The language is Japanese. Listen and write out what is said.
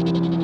you